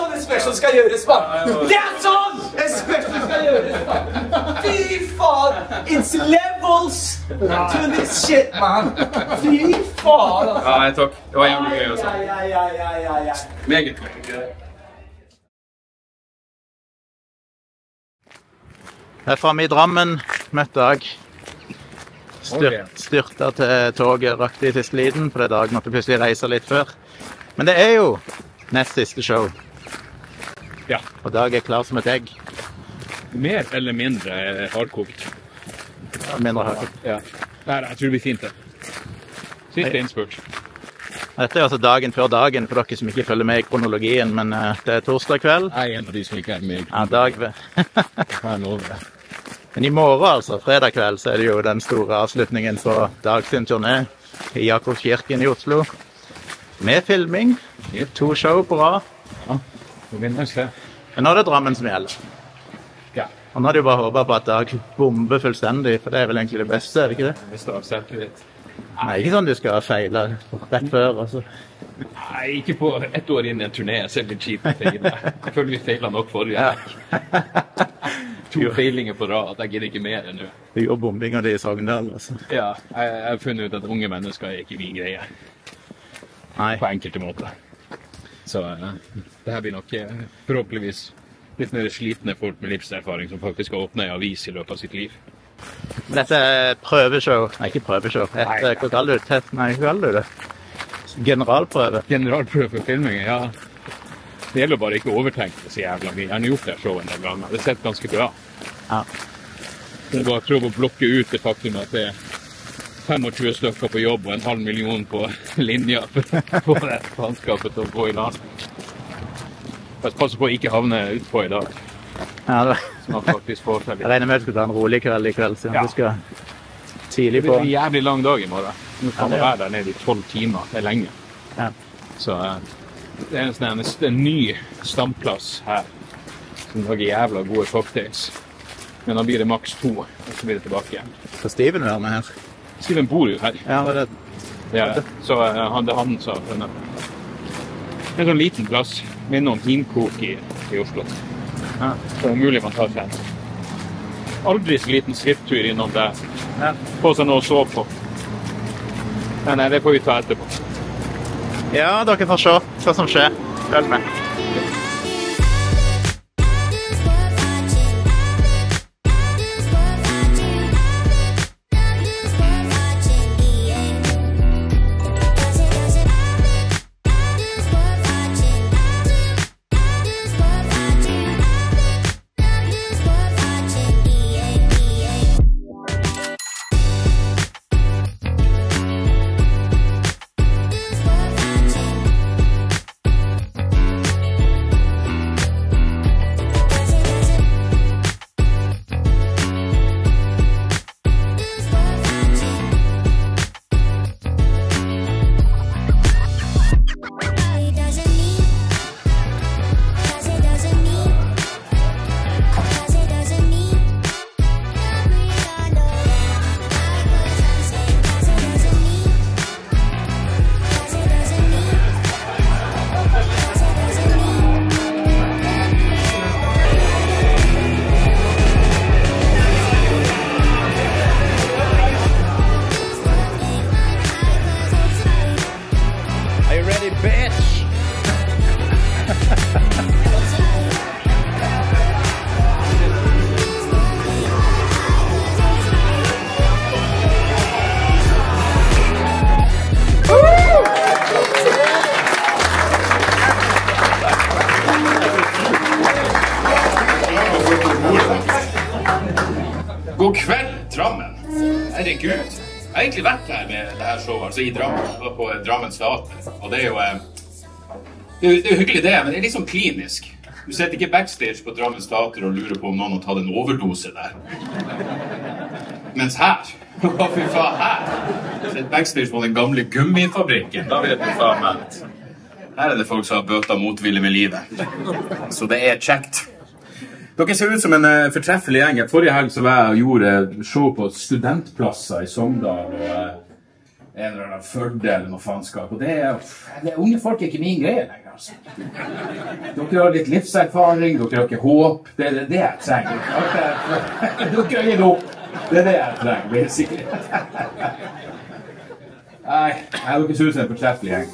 sånn en special skal gjøres, mann! Det er sånn en special skal gjøres, mann! Fy faen! It's levels to this shit, man! Fy faen, altså. Ja, takk. Det var jævlig gøy også. ja, ja, ja, ja, ja. Meget gøy. Jeg er framme i Drammen, møtte Dag. Styr, styrta til toget, rakk det i siste liten, fordi Dag måtte plutselig reise litt før. Men det er jo nest siste show, Ja. og Dag er klar som et egg. Mer eller mindre hardkokt. Mindre hardkokt. Ja. Nei, jeg tror det blir fint, det. Siste innspurt. Dette er altså dagen før dagen for dere som ikke følger med i kronologien, men eh, det er torsdag kveld. Jeg er en av de som ikke er med. Ja, dag ved. Men i morgen, altså, fredag kveld, så er det jo den store avslutningen på Dag sin turné i Jakobskirken i Oslo. Med filming. To show på rad. Vi vinner se. Men nå er det Drammen som gjelder. Ja. Og nå hadde jo bare håpa på at Dag bomber fullstendig, for det er vel egentlig det beste, er det ikke det? Hvis det avsetter selvtillit. Nei, ikke sånn du skal feile rett før. altså. Nei, ikke på ett år inn i en turné. Så er det litt kjipt å feile. Jeg føler vi feila nok forrige. To feilinger på rad. Jeg gidder ikke mer ennå. Du gjorde bombinga di i Sogndal, altså. Ja, jeg har funnet ut at unge mennesker er ikke min greie. Nei. På enkelte måter. Så det her blir nok eh, forhåpentligvis litt mer slitne folk med livserfaring som faktisk har åpna ei avis i løpet av sitt liv. Dette er prøveshow. Nei, ikke prøveshow. Et, Nei. eh, hva kaller du det? Nei, hva kaller du det? Generalprøve. Generalprøve for filming, ja. Det gjelder bare ikke å overtenke det så jævla mye. Jeg har gjort det showet en del ganger. Det sitter ganske bra. Ja. Det er bare å prøve å blokke ut det faktum at det er 25 stykker på jobb og en halv million på linja for å faenskapet til å gå i land. Passer på å ikke havne utpå i dag, Ja, det så faktisk får seg Jeg regner med at du skal ta en rolig kveld i kveld, siden Ja. du skal tidlig på. Det blir en jævlig lang dag i morgen. Nå kan Ja, man være der nede i tolv timer. Det er lenge. Ja. Så eh, det er en, sånn, en, ny stamplass her som lager jævla gode cocktails. Men da blir det maks to, og så blir det tilbake igjen. Skal Steven være med her? Steven bor jo her. Ja, det Ja, så eh, han, det er han som har funnet Det er en sånn liten plass. Minner om Hinkok i, i Oslo. Ja. Så det er mulig man tar seg en aldri så liten skrifttur innom der. Ja. Få seg noe å sove på. Nei, nei, det får vi ta etterpå. Ja, dere får se hva som skjer. Følg med. Altså i Drammen. På Drammens Teater. Og det jo eh, det er, jo- det er hyggelig, det, men det er litt sånn klinisk. Du sitter ikke backstage på Drammens Teater og lurer på om noen har tatt en overdose der. Mens her Å, fy faen, her! Sitter backstage på den gamle gummifabrikken. Da vet du faen meg her er det folk som har bøta motvillig med livet. Så det er kjekt. Dere ser ut som en eh, fortreffelig gjeng. Forrige helg så var jeg og gjorde show på studentplasser i Sogndal. Og, eh, en eller annen Førde eller noe faenskap. Og det er, det, unge folk er ikke min greie lenger, altså. Dere har litt livserfaring, dere har ikke håp. Det er det jeg trenger. Dere gir opp. Det er det jeg trenger, basically. Nei, jeg synes ut som en fortreffelig gjeng.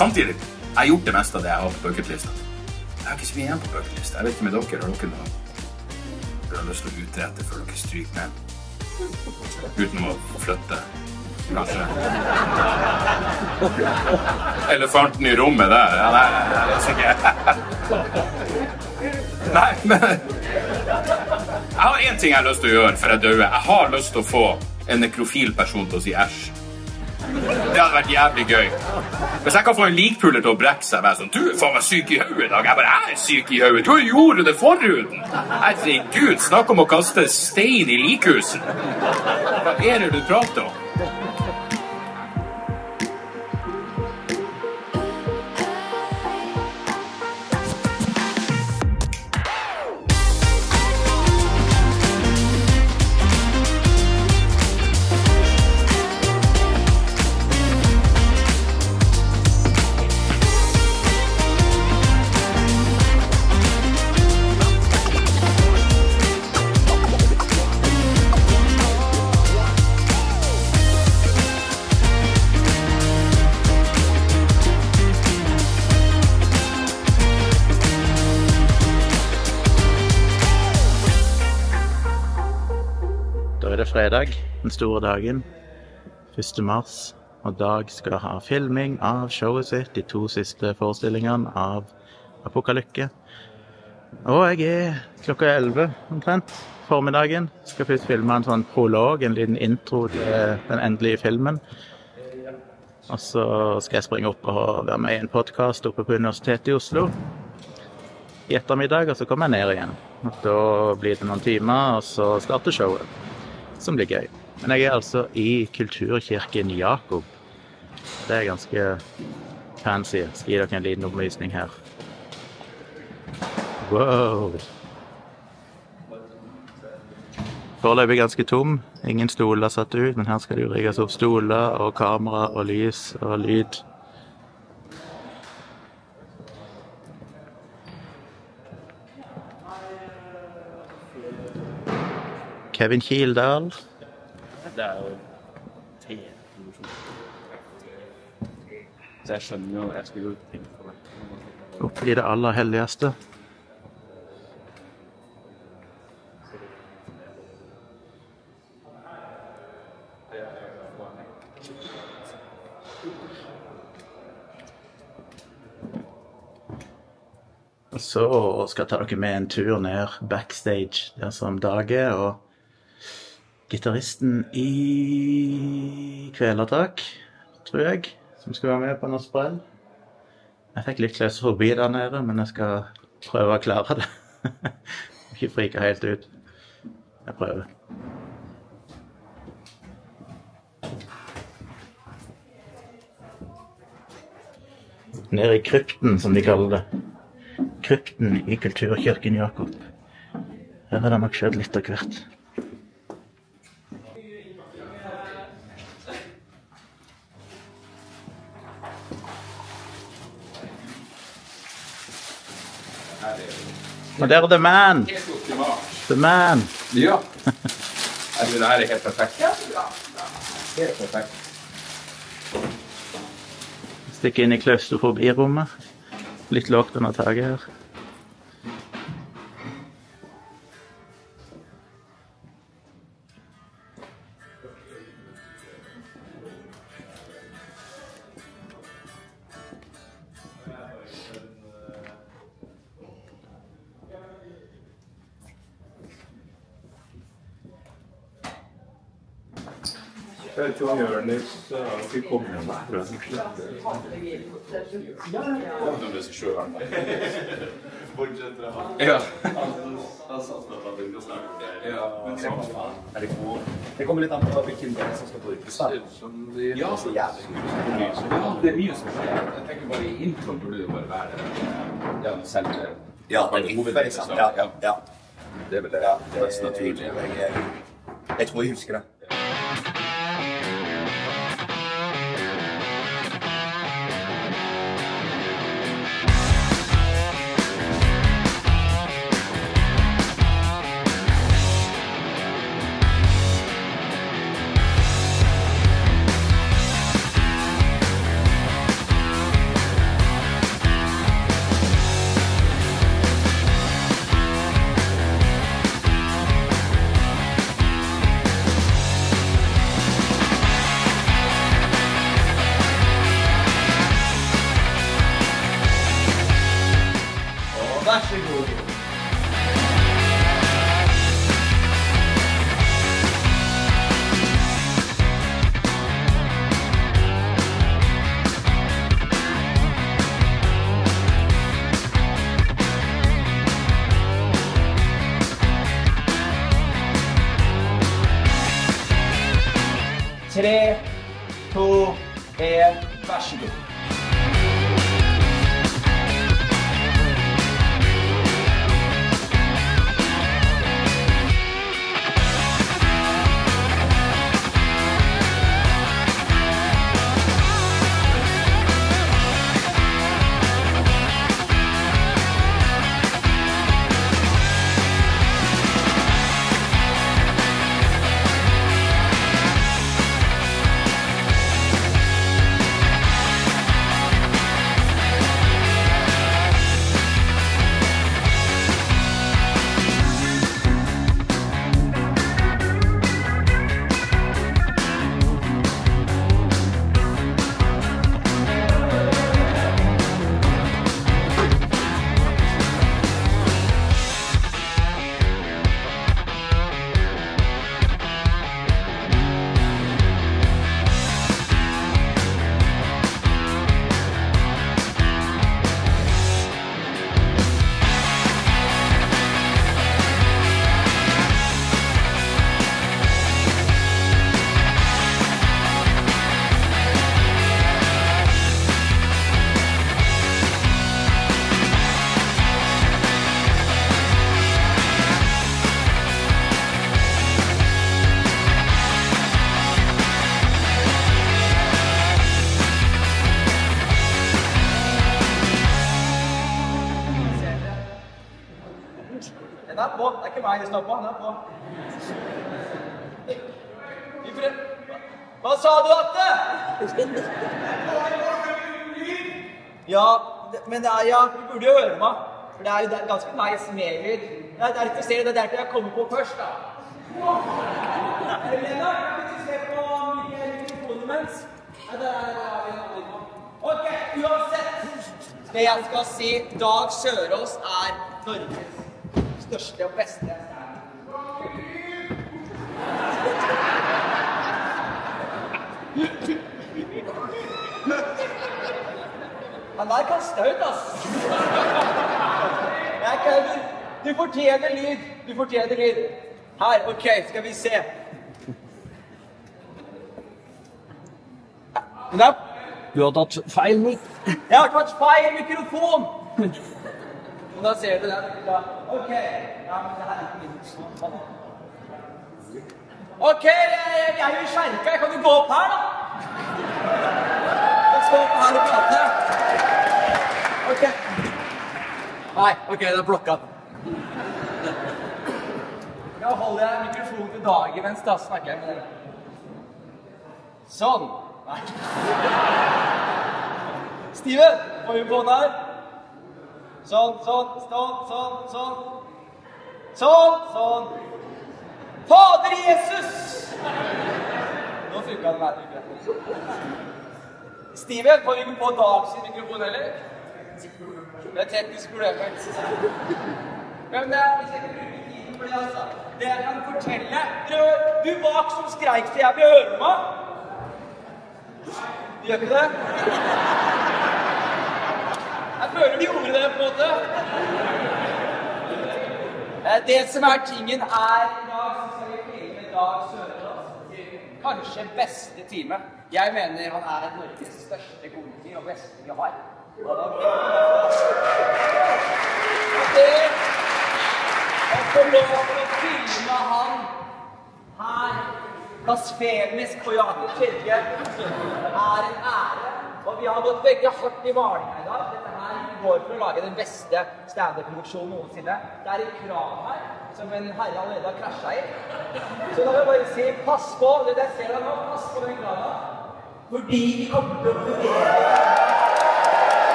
Samtidig, jeg har gjort det meste av det jeg har på bucketlista. Jeg har ikke så mye igjen på bucketlista. Jeg vet ikke med dere. Har dere noe dere har lyst til å utrette før dere stryker med? Uten å flytte, kanskje? Elefanten i rommet der. Ja, nei, nei, vet ikke. Nei, men Jeg har én ting jeg har lyst til å gjøre før jeg dør. Jeg har lyst til å få en nekrofil person til å si æsj. Det hadde vært jævlig gøy. Hvis jeg kan få en likpuler til å brekke seg med sånn Du er faen meg syk i hodet i dag. Jeg bare jeg er syk i hodet. Du gjorde det forhuden. Herregud, snakk om å kaste stein i likhuset. Hva er det du prater om? Den store dagen. 1. mars. Og Dag skal ha filming av showet sitt, de to siste forestillingene av Apokalykke. Og jeg er klokka 11 omtrent formiddagen. Skal først filme en sånn prolog, en liten intro til den endelige filmen. Og så skal jeg springe opp og være med i en podkast oppe på Universitetet i Oslo i ettermiddag, og så kommer jeg ned igjen. Og da blir det noen timer, og så starter showet som blir gøy. Men jeg er altså i Kulturkirken Jakob. Det er ganske fancy. Jeg skal gi dere en liten omvisning her. Wow. Foreløpig ganske tom. Ingen stoler satt ut, men her skal det jo rigges opp stoler og kamera og lys og lyd. Kevin Kildahl. Det er jo. Så jeg skjønner jo Jeg skulle jo tenkt på det. Oppe i det aller helligste. Så skal jeg ta dere med en tur ned backstage der som Dag er, og gitaristen i Kvelertak, tror jeg, som skal være med på Norsk Brell. Jeg fikk litt klaustrofobi der nede, men jeg skal prøve å klare det. Ikke frike helt ut. Jeg prøver. Nede i krypten, som de kaller det. Krypten i Kulturkirken Jakob. Her har det nok skjedd litt av hvert. Og der er The Man! The Man! Ja. Jeg tror det her er helt perfekt. Helt perfekt. Stikke inn i klaustrofobirommet. Litt lågt under taket her. Jeg vet ikke om Jonis ikke kommet hjem fra Ja. Det kommer litt an på hvilken del som skal brukes. Ja, så jævlig Ja, det er mye som skjer. Jeg tenker bare i introen burde det bare være ja, selve Ja, det er liksom. Ja, ja, ja. Det er vel det ja mest naturlige. Jeg, jeg, jeg tror jeg husker det. Tre, to, én, vær. Den er ikke meg det står på. Den er på. Vi prøver. Hva sa du, Atte? Ja, men det er, ja, du burde jo høre meg. For det er jo ganske nice medlyd. Det er derfor ser det er derfor jeg kommer på først, da. Lena, kan du. Ok, uansett. Det jeg skal si, Dag Sørås er Norges største og beste. Han der kan staut, ass. Jeg kødder. Du fortjener lyd. Du fortjener lyd. Her, OK, skal vi se. Ja. Du har tatt feil mic. Jeg har tatt feil mikrofon! Da ser du den. Ja. OK. Jeg, jeg er jo i kjerka. Kan jo gå opp her, da. Jeg skal opp her og prate. OK. Nei, OK, det er blokka. Da holder jeg mikrofonen til Dag imens da snakker jeg med dere. Sånn. Nei. Steven, får vi den her? Sånn, sånn, sånn, sånn, sånn. Sånn, sånn. Fader Jesus! Nå funka den her. funka. Steven, får vi ikke på dags mikrofon heller? Det er teknisk problem. Men det er ikke tiden for altså. Det jeg kan fortelle Du, du bak som skreik så jeg høre meg. Gjør ikke det? Jeg føler de gjorde det, på en måte. Eh, Det som er tingen, er i dag så skal vi filme Dag Sørås til kanskje beste time. Jeg mener han er Norges største komiker og beste vi har. Og det å få lov til å filme han her blasfemisk på Jakob kirke er en ære. Og vi har gått begge hardt i malinga i dag. Går for å lage den beste standup-produksjonen noensinne. Det er en kran her som en herre allerede har krasja i. Så da vil jeg bare si pass på. Det der ser dere nå. Pass på den krana. Fordi vi kommer til å fungere.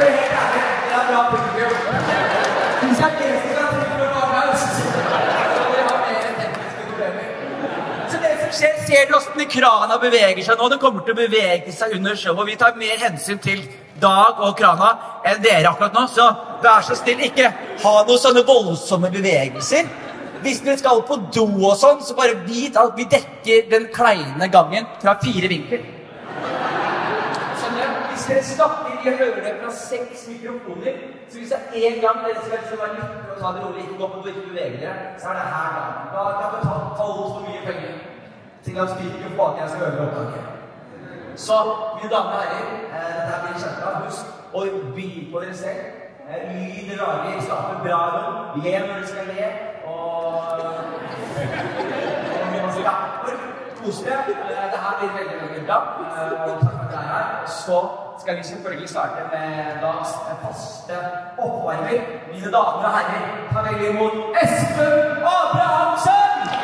Det er bra publikum. Hvis jeg leser at det er barnhaus, så dere har mer tekniske problemer. Skjer, ser du hvordan krana beveger seg nå? Den kommer til å bevege seg under showet. Vi tar mer hensyn til Dag og krana enn dere akkurat nå, så vær så snill, ikke ha noen sånne voldsomme bevegelser. Hvis dere skal på do og sånn, så bare vit at vi dekker den kleine gangen fra fire vinkler. Sånn, ja. Hvis dere snakker, jeg hører det fra seks mikrofoner, så hvis det er én gang dere skal liksom være lykke og ta det rolig, ikke gå på bevege dere, så er det her da. Da har ta betalt for mye penger til at spiker på jeg skal øve opptaket. Så, mine damer og herrer, eh, dette blir kjempebra. Husk å by på dere selv. Eh, Lyd, lager, skaper bra rom. Le når dere skal le. Og ja, kos dere. Eh, Det her blir veldig, veldig bra. Eh, Takk for at er her. Så skal vi selvfølgelig starte med dagens faste oppvarmer. Mine damer og herrer, ta vel imot Espen Abrahamsen!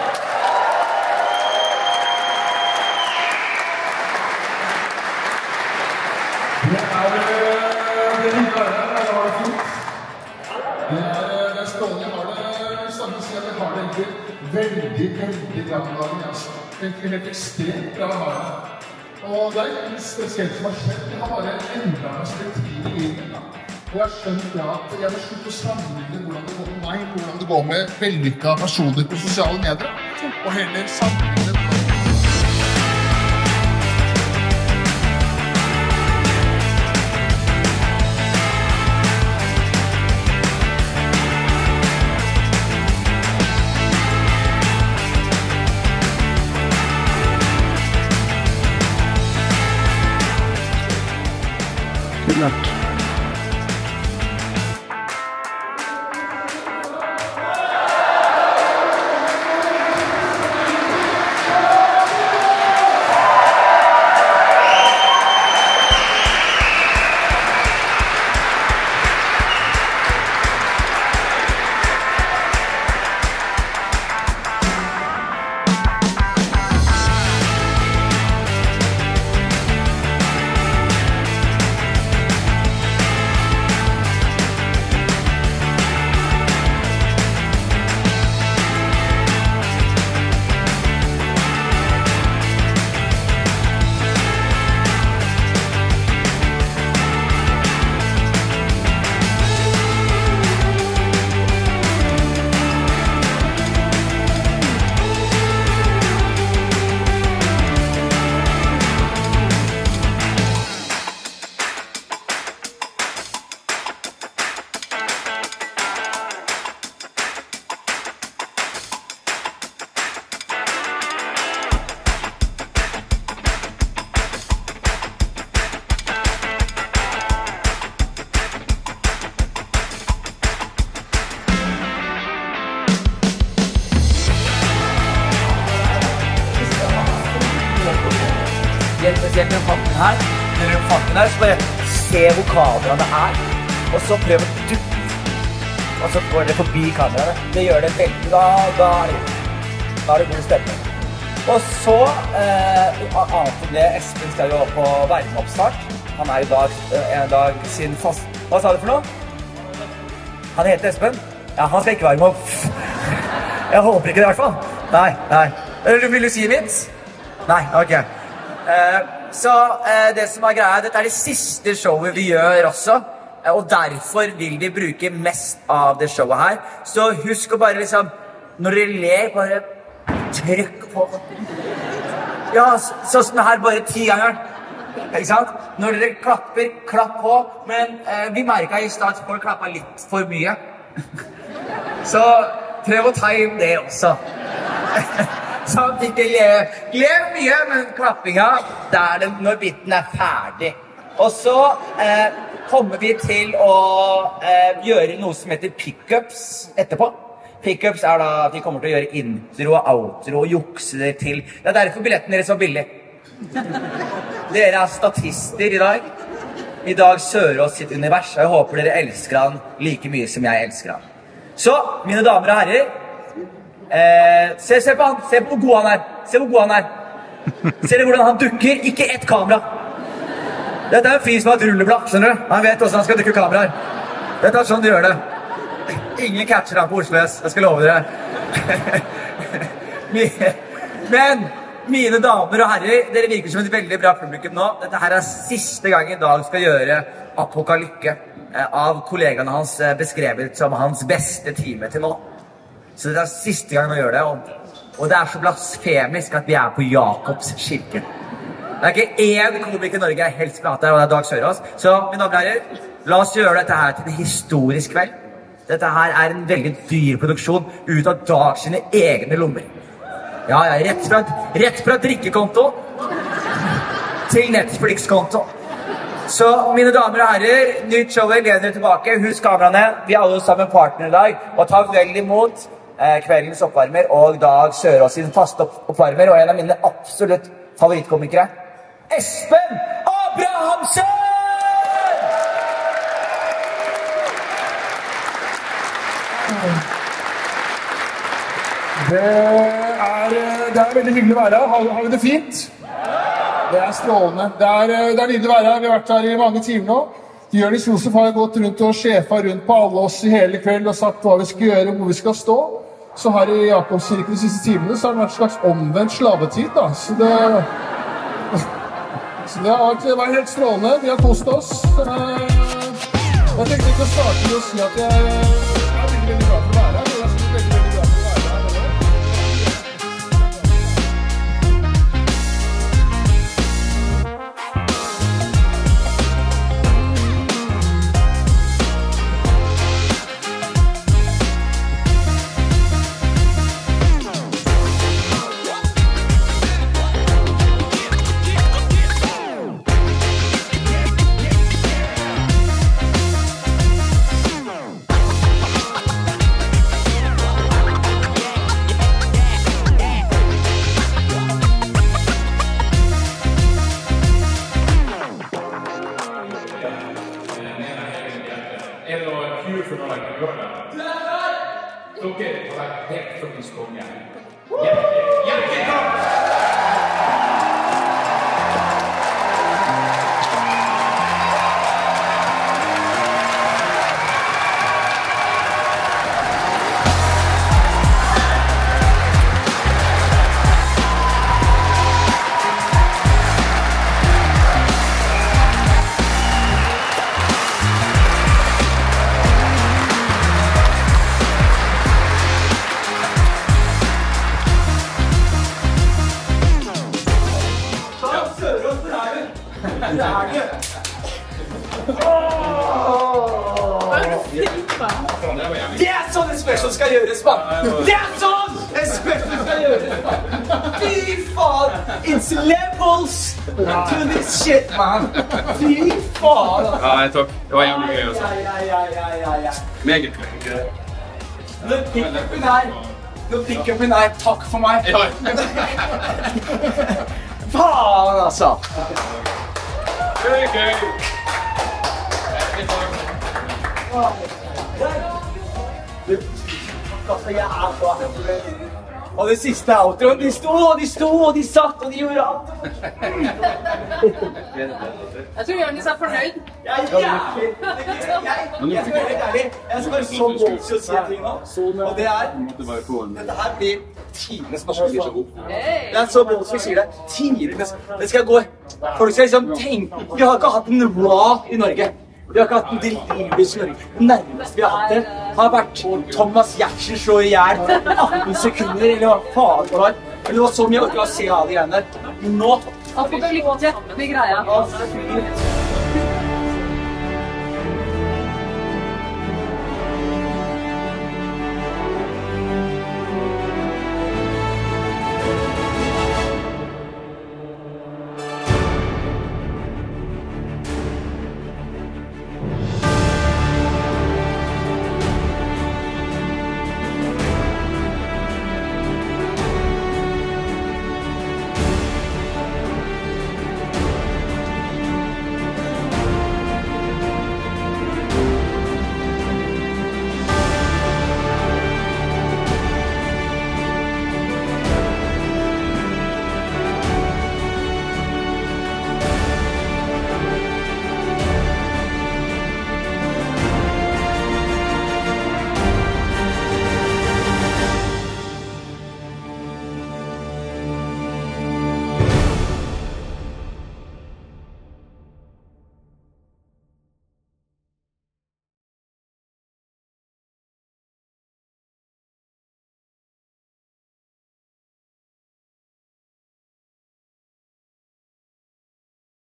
Veldig, veldig bra om dagen. Altså. Egentlig helt ekstremt å ha det. Og det er ikke spesielt som har skjedd. Jeg har bare endra perspektivet i livet. Og jeg har skjønt ja, at jeg må slutte å sammenligne hvordan det går med meg, hvordan det går med vellykka personer på sosiale medier, og heller sammenligne not kameraene er, og så prøver du. Og så går det forbi kameraene. Det gjør det veldig Da, da, er det- da er det god stemning. Og så, eh, annet enn det, Espen skal jo på varmeoppstart. Han er i dag, eh, en dag sin fast... Hva sa du for noe? Han heter Espen? Ja, han skal ikke varme opp. Jeg håper ikke det i hvert fall. Nei, nei. Vil du si mitt? Nei, ok. Eh, så eh, det som er greia, dette er det siste showet vi gjør også. eh, Og derfor vil vi bruke mest av det showet her. Så husk å bare liksom Når dere ler, bare trykk på. Ja, sånn som det her, bare ti ganger. Ikke sant? Når dere klapper, klapp på. Men eh, vi merka i stad at folk klappa litt for mye. Så prøv å ta inn det også. At ikke lev, lev mye, men klappinga det er det når biten er ferdig. Og så eh, kommer vi til å eh, gjøre noe som heter pickups etterpå. Pickups er da at vi kommer til å gjøre intro og outro og jukse det til. Det er derfor billetten deres var billig. Dere er statister i dag. I dag Sørås sitt univers, og jeg håper dere elsker han like mye som jeg elsker han. Så, mine damer og herrer eh, se, se på han. Se på hvor god han er. Se hvor god han er. Ser dere hvordan han dukker? Ikke ett kamera. Dette er en fyr som har et rulleblad. skjønner du? Han vet hvordan han skal dukke kameraer. Dette er sånn de gjør det. Ingen catcher han på Oslo S. Jeg skal love dere. Men mine damer og herrer, dere virker som et veldig bra publikum nå. Dette her er siste gang i dag skal gjøre Apokalykke eh, av kollegaene hans eh, beskrevet som hans beste time til nå. Så det er siste gang han gjør det. Og, og det er så blasfemisk at vi er på Jakobs kirke. Det er ikke én komiker i Norge jeg helst vil ha der, og det er Dag Sørås. Så mine damer og herrer, la oss gjøre dette her til en historisk kveld. Dette her er en veldig dyr produksjon ut av Dag sine egne lommer. Ja, ja, rett fra, rett fra drikkekonto til Netflix-konto. Så mine damer og herrer, nytt show leder tilbake. Husk kameraene. Vi er alle sammen partnere i dag. Og ta vel imot kveldens oppvarmer og Dag Sørås sin faste oppvarmer og en av mine absolutt favorittkomikere. Espen Abrahamsen! Det er, eh, det er veldig hyggelig å være her. Har, har vi det fint? Det er strålende. Det er, eh, det er nydelig å være her. Vi har vært her i mange timer nå. Jonis Josef har gått rundt og sjefa rundt på alle oss i hele kveld og sagt hva vi skal gjøre, hvor vi skal stå. Så her i Jakobskirken de siste timene så har det vært en slags omvendt slavetid. da. Så det, så det har vært, helt strålende. Vi har kost oss. Eh, Jeg tenkte ikke å starte med å si at jeg er veldig, veldig glad for å være her. Det er sånn en special skal gjøres, mann! Det er sånn en special skal gjøres, mann! Fy faen! It's levels to this shit, man! Fy faen! altså. Ja, takk. Det var jævlig gøy. Også. ja, ja, ja, ja, ja. Meget gøy. Når pickupen er Når pickupen er takk for meg. Faen, altså! Gøy, gøy. Altså, jeg er så happy. Og det siste outroen, de sto og de sto og de satt og de gjorde alt. Jeg tror Jonis er fornøyd. Jeg er jævlig Jeg, skal være helt ærlig. Jeg skal være så ballsy å si en ting nå. Og det er Dette her blir tidenes norske. Hey. Det er så ballsy å si det. Tidenes Det skal gå Folk skal liksom tenke Vi har ikke hatt en raw i Norge. Vi har ikke hatt en delirious i Norge. Det nærmeste vi har hatt det, har vært Thomas Giertsen slå i hjel på 18 sekunder, eller hva faen det var. Det var så mye å se av de greiene der. Nå nå til med greia.